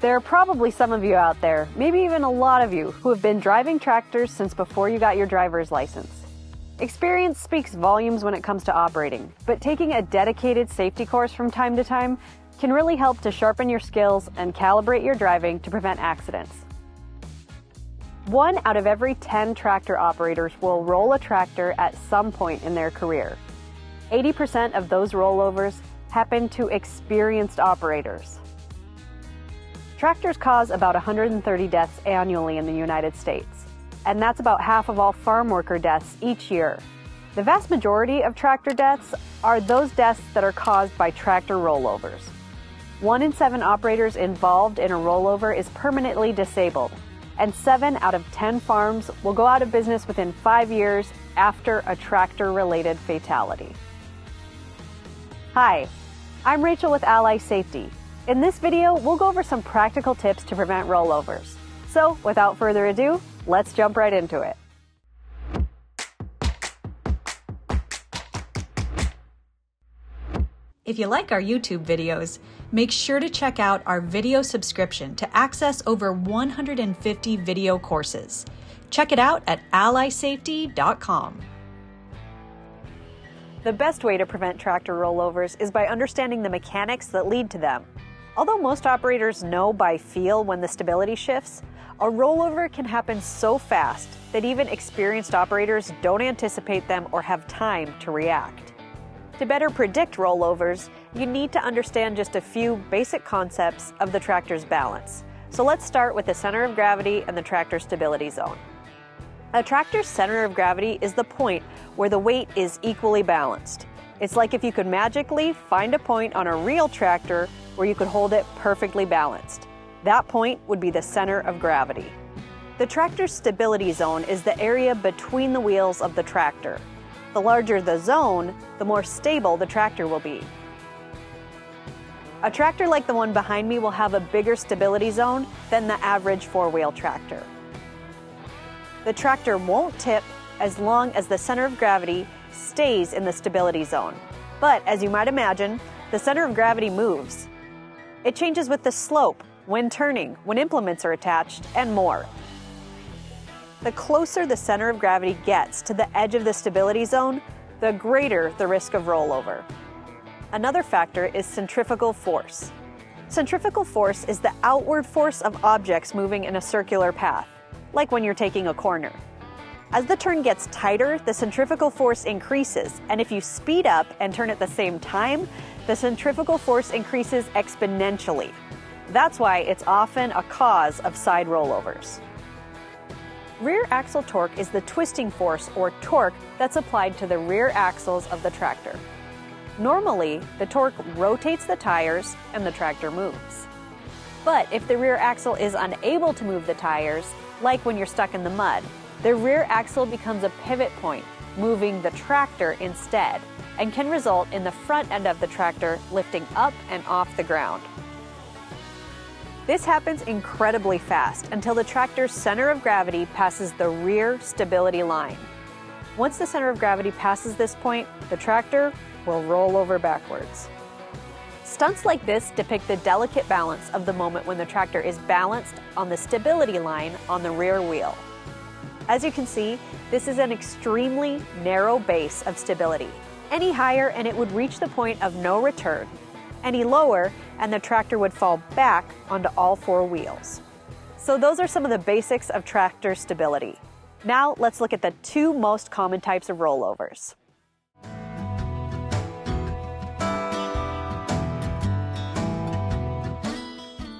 There are probably some of you out there, maybe even a lot of you, who have been driving tractors since before you got your driver's license. Experience speaks volumes when it comes to operating, but taking a dedicated safety course from time to time can really help to sharpen your skills and calibrate your driving to prevent accidents. One out of every 10 tractor operators will roll a tractor at some point in their career. 80% of those rollovers happen to experienced operators. Tractors cause about 130 deaths annually in the United States, and that's about half of all farm worker deaths each year. The vast majority of tractor deaths are those deaths that are caused by tractor rollovers. One in seven operators involved in a rollover is permanently disabled, and seven out of 10 farms will go out of business within five years after a tractor related fatality. Hi, I'm Rachel with Ally Safety in this video, we'll go over some practical tips to prevent rollovers. So without further ado, let's jump right into it. If you like our YouTube videos, make sure to check out our video subscription to access over 150 video courses. Check it out at allysafety.com. The best way to prevent tractor rollovers is by understanding the mechanics that lead to them. Although most operators know by feel when the stability shifts, a rollover can happen so fast that even experienced operators don't anticipate them or have time to react. To better predict rollovers, you need to understand just a few basic concepts of the tractor's balance. So let's start with the center of gravity and the tractor stability zone. A tractor's center of gravity is the point where the weight is equally balanced. It's like if you could magically find a point on a real tractor where you could hold it perfectly balanced. That point would be the center of gravity. The tractor's stability zone is the area between the wheels of the tractor. The larger the zone, the more stable the tractor will be. A tractor like the one behind me will have a bigger stability zone than the average four-wheel tractor. The tractor won't tip as long as the center of gravity stays in the stability zone. But as you might imagine, the center of gravity moves. It changes with the slope, when turning, when implements are attached, and more. The closer the center of gravity gets to the edge of the stability zone, the greater the risk of rollover. Another factor is centrifugal force. Centrifugal force is the outward force of objects moving in a circular path, like when you're taking a corner. As the turn gets tighter, the centrifugal force increases, and if you speed up and turn at the same time, the centrifugal force increases exponentially. That's why it's often a cause of side rollovers. Rear axle torque is the twisting force or torque that's applied to the rear axles of the tractor. Normally, the torque rotates the tires and the tractor moves. But if the rear axle is unable to move the tires, like when you're stuck in the mud, the rear axle becomes a pivot point, moving the tractor instead, and can result in the front end of the tractor lifting up and off the ground. This happens incredibly fast until the tractor's center of gravity passes the rear stability line. Once the center of gravity passes this point, the tractor will roll over backwards. Stunts like this depict the delicate balance of the moment when the tractor is balanced on the stability line on the rear wheel. As you can see, this is an extremely narrow base of stability. Any higher and it would reach the point of no return. Any lower and the tractor would fall back onto all four wheels. So those are some of the basics of tractor stability. Now let's look at the two most common types of rollovers.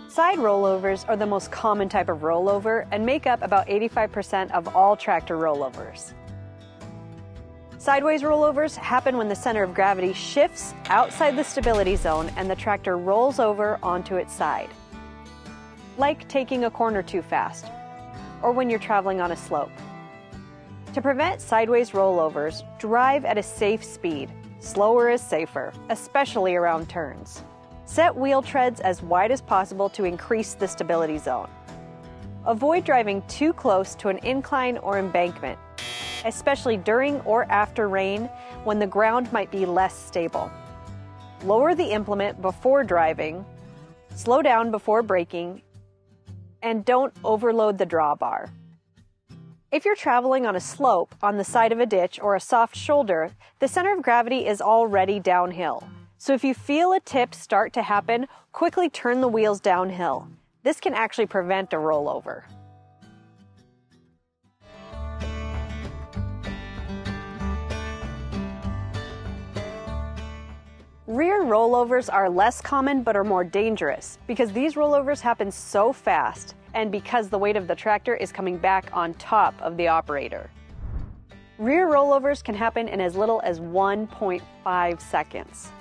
Side rollovers are the most common type of rollover and make up about 85% of all tractor rollovers. Sideways rollovers happen when the center of gravity shifts outside the stability zone and the tractor rolls over onto its side. Like taking a corner too fast, or when you're traveling on a slope. To prevent sideways rollovers, drive at a safe speed. Slower is safer, especially around turns. Set wheel treads as wide as possible to increase the stability zone. Avoid driving too close to an incline or embankment, especially during or after rain when the ground might be less stable. Lower the implement before driving, slow down before braking, And don't overload the drawbar. If you're traveling on a slope on the side of a ditch or a soft shoulder, the center of gravity is already downhill. So if you feel a tip start to happen, quickly turn the wheels downhill. This can actually prevent a rollover. Rear rollovers are less common but are more dangerous because these rollovers happen so fast and because the weight of the tractor is coming back on top of the operator. Rear rollovers can happen in as little as 1.5 seconds.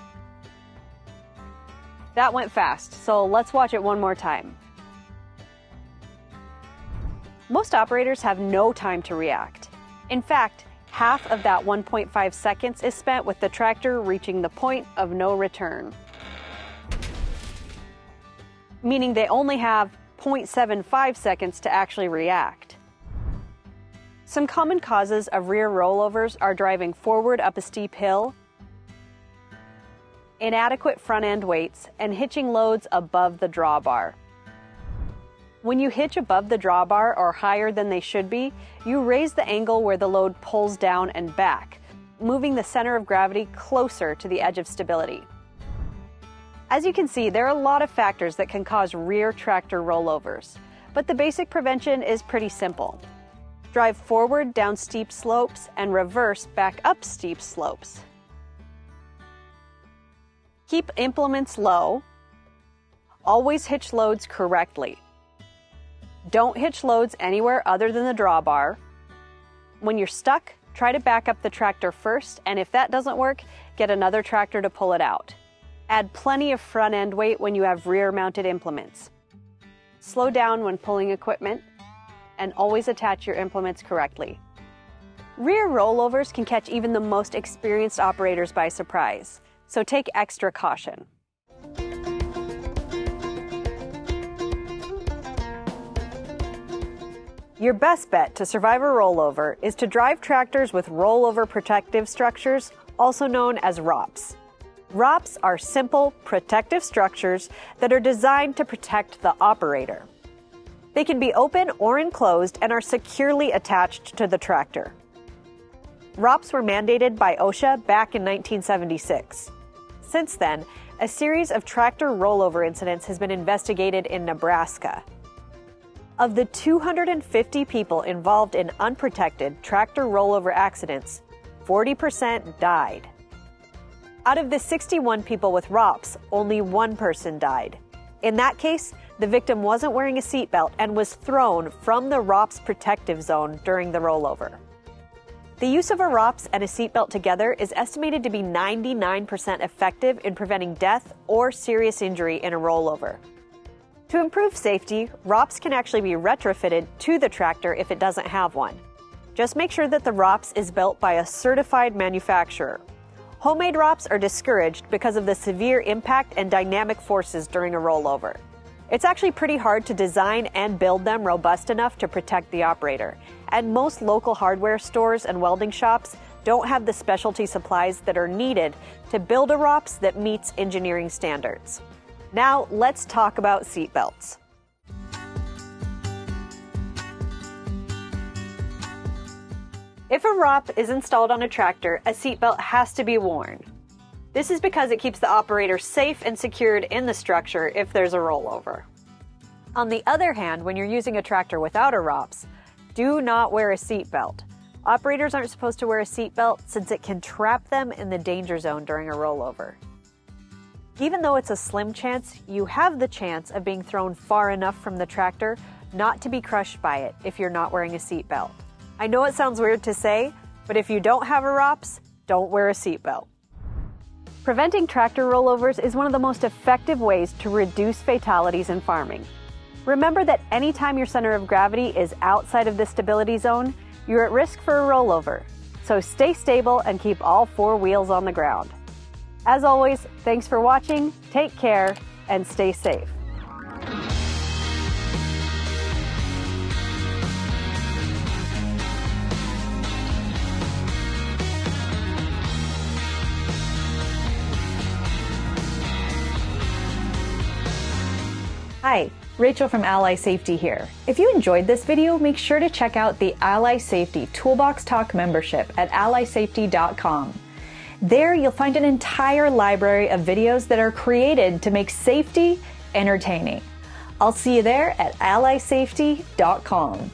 That went fast, so let's watch it one more time. Most operators have no time to react. In fact, half of that 1.5 seconds is spent with the tractor reaching the point of no return. Meaning they only have 0.75 seconds to actually react. Some common causes of rear rollovers are driving forward up a steep hill, inadequate front end weights, and hitching loads above the drawbar. When you hitch above the drawbar or higher than they should be, you raise the angle where the load pulls down and back, moving the center of gravity closer to the edge of stability. As you can see, there are a lot of factors that can cause rear tractor rollovers, but the basic prevention is pretty simple. Drive forward down steep slopes and reverse back up steep slopes. Keep implements low. Always hitch loads correctly. Don't hitch loads anywhere other than the drawbar. When you're stuck, try to back up the tractor first, and if that doesn't work, get another tractor to pull it out. Add plenty of front end weight when you have rear mounted implements. Slow down when pulling equipment, and always attach your implements correctly. Rear rollovers can catch even the most experienced operators by surprise, so take extra caution. Your best bet to survive a rollover is to drive tractors with rollover protective structures, also known as ROPS. ROPS are simple, protective structures that are designed to protect the operator. They can be open or enclosed and are securely attached to the tractor. ROPS were mandated by OSHA back in 1976. Since then, a series of tractor rollover incidents has been investigated in Nebraska. Of the 250 people involved in unprotected tractor rollover accidents, 40% died. Out of the 61 people with ROPS, only one person died. In that case, the victim wasn't wearing a seatbelt and was thrown from the ROPS protective zone during the rollover. The use of a ROPS and a seatbelt together is estimated to be 99% effective in preventing death or serious injury in a rollover. To improve safety, ROPS can actually be retrofitted to the tractor if it doesn't have one. Just make sure that the ROPS is built by a certified manufacturer. Homemade ROPS are discouraged because of the severe impact and dynamic forces during a rollover. It's actually pretty hard to design and build them robust enough to protect the operator, and most local hardware stores and welding shops don't have the specialty supplies that are needed to build a ROPS that meets engineering standards. Now, let's talk about seatbelts. If a ROP is installed on a tractor, a seatbelt has to be worn. This is because it keeps the operator safe and secured in the structure if there's a rollover. On the other hand, when you're using a tractor without a ROPS, do not wear a seatbelt. Operators aren't supposed to wear a seatbelt since it can trap them in the danger zone during a rollover. Even though it's a slim chance, you have the chance of being thrown far enough from the tractor not to be crushed by it if you're not wearing a seatbelt. I know it sounds weird to say, but if you don't have a ROPS, don't wear a seatbelt. Preventing tractor rollovers is one of the most effective ways to reduce fatalities in farming. Remember that anytime your center of gravity is outside of the stability zone, you're at risk for a rollover. So stay stable and keep all four wheels on the ground. As always, thanks for watching, take care, and stay safe. Hi, Rachel from Ally Safety here. If you enjoyed this video, make sure to check out the Ally Safety Toolbox Talk membership at allysafety.com. There you'll find an entire library of videos that are created to make safety entertaining. I'll see you there at allysafety.com.